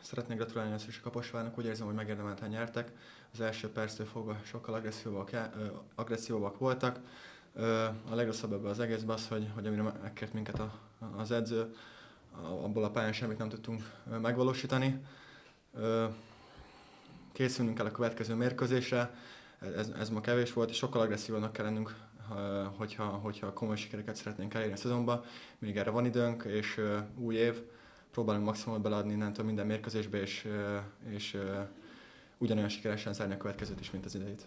Szeretnék gratulálni először is a Kaposvárnak, úgy érzem, hogy megérdemelten nyertek. Az első perctől fogva sokkal agresszívabbak, agresszívabbak voltak. A legrosszabb ebben az egészben az, hogy, hogy amire megkért minket a, az edző, abból a pályán semmit nem tudtunk megvalósítani. Készülnünk kell a következő mérkőzésre, ez, ez ma kevés volt, és sokkal agresszívabbnak kell lennünk, hogyha, hogyha komoly sikereket szeretnénk elérni a szezonban. Még erre van időnk, és új év, próbálunk maximumot beleadni innentől minden mérkőzésbe, és, és ugyanolyan sikeresen zárni a következőt is, mint az idejét.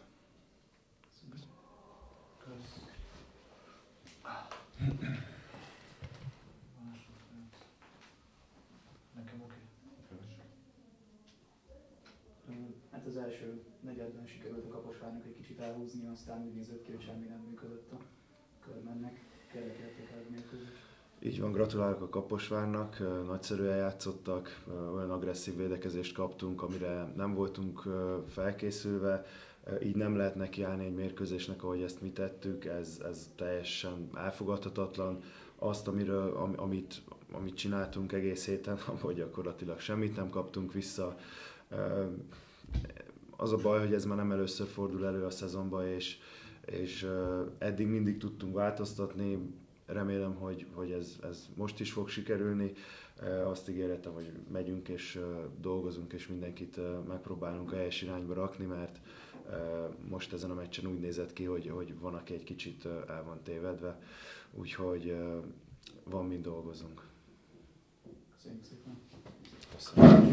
Hát az első negyedben sikerült a Kaposvárnak egy kicsit elhúzni, aztán úgy nézett ki, hogy semmi nem működött a körmennek. Kerekérték el a mérkőzést. Így van, gratulálok a Kaposvárnak, nagyszerűen játszottak, olyan agresszív védekezést kaptunk, amire nem voltunk felkészülve, így nem lehet nekiállni egy mérkőzésnek, ahogy ezt mi tettük, ez, ez teljesen elfogadhatatlan. Azt, amiről, am, amit, amit csináltunk egész héten, abból gyakorlatilag semmit nem kaptunk vissza. Az a baj, hogy ez már nem először fordul elő a szezonban, és, és eddig mindig tudtunk változtatni, remélem, hogy, hogy ez, ez most is fog sikerülni. Azt ígéretem, hogy megyünk és dolgozunk, és mindenkit megpróbálunk a helyes irányba rakni, mert most ezen a meccsen úgy nézett ki, hogy, hogy van, aki egy kicsit el van tévedve, úgyhogy van, mind dolgozunk. Köszönjük szépen. Köszönöm.